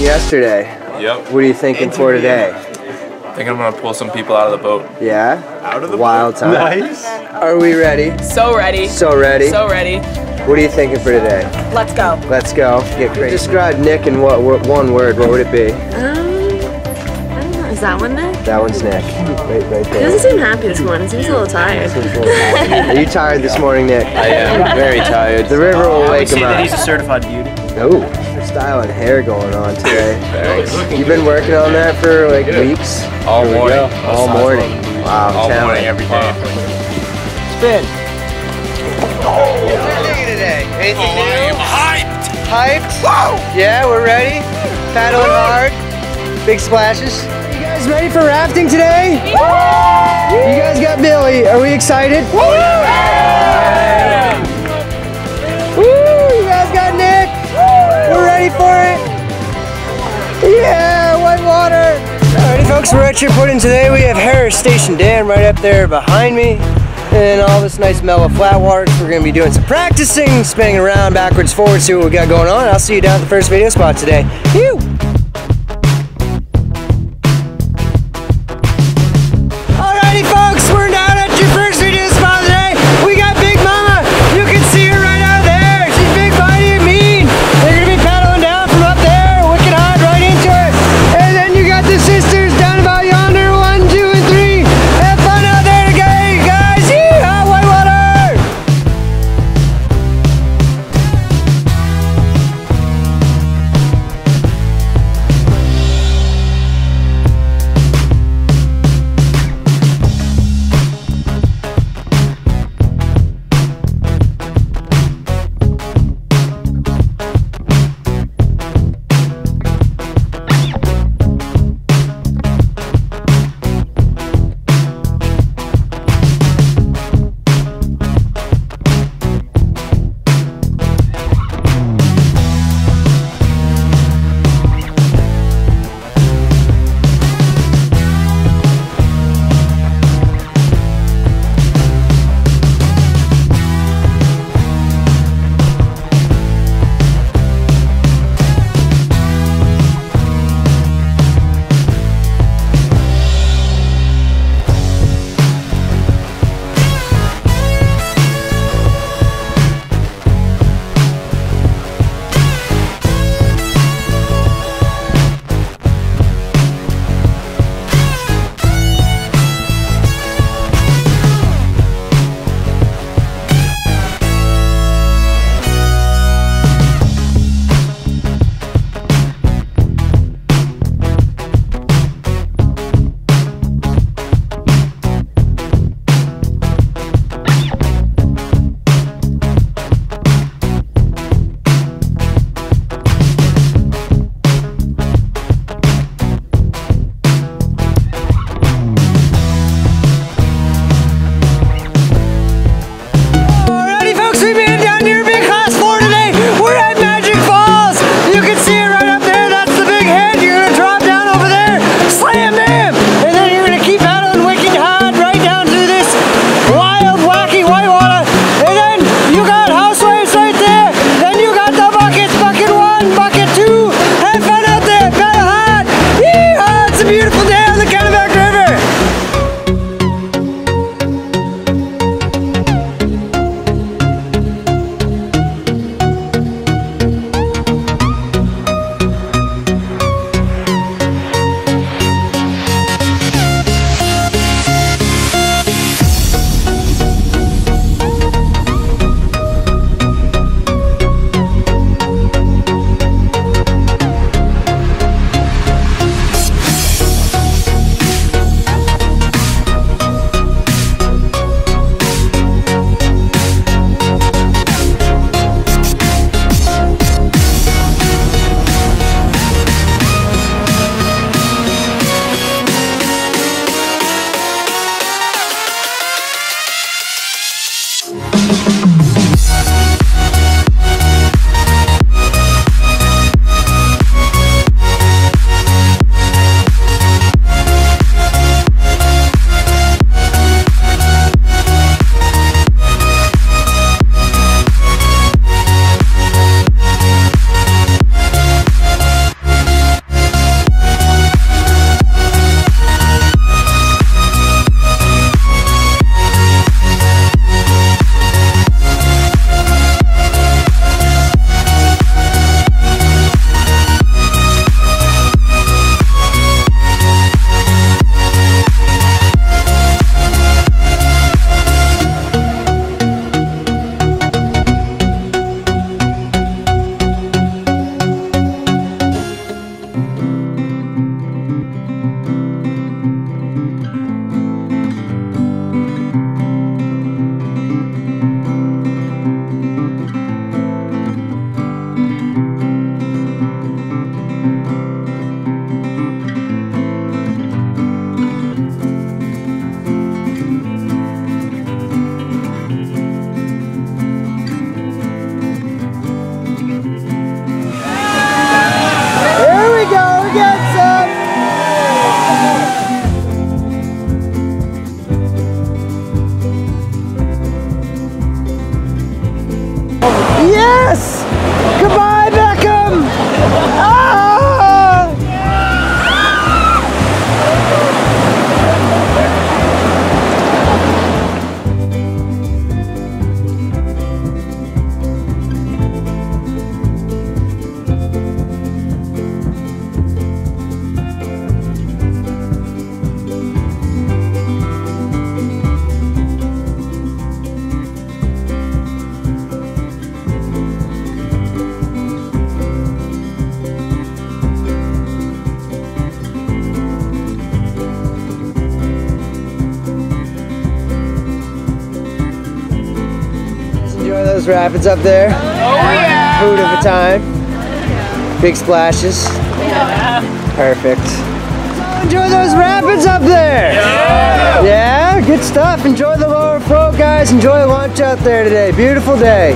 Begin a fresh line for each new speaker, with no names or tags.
rafting yesterday.
Yep.
What are you thinking for today?
I think I'm gonna pull some people out of the boat.
Yeah?
Out of the
Wild
boat.
time.
Nice.
Are we ready?
So ready.
So ready?
So ready.
What are you thinking for today?
Let's go.
Let's go. Get crazy. Describe Nick in what, what one word? What would it be?
Um, I don't know. Is that one Nick?
That one's Nick. Right, right there.
He doesn't seem happy this morning. He seems a little tired.
Are you tired this morning, Nick?
I am very tired.
The river will
I would
wake
say
him
that
up.
he's a certified beauty.
Oh, style and hair going on today.
Thanks.
You've been working on that for like weeks?
All morning.
All morning. Wow,
All
talent.
morning, every day.
Spin. What's your today? Anything new?
hyped.
Hyped? Whoa! Yeah, we're ready. Paddling hard. Big splashes. You guys ready for rafting today? You guys got Billy. Are we excited? Woo! Folks, we're at your put-in today. We have Harris Station Dam right up there behind me. And all this nice mellow flat water. We're gonna be doing some practicing, spinning around backwards, forwards, see what we got going on. I'll see you down at the first video spot today. Phew! Those rapids up there. Oh yeah! Food of a time. Big splashes. Perfect. Enjoy those rapids up there. Yeah. Yeah, good stuff. Enjoy the lower float, guys. Enjoy lunch out there today. Beautiful day.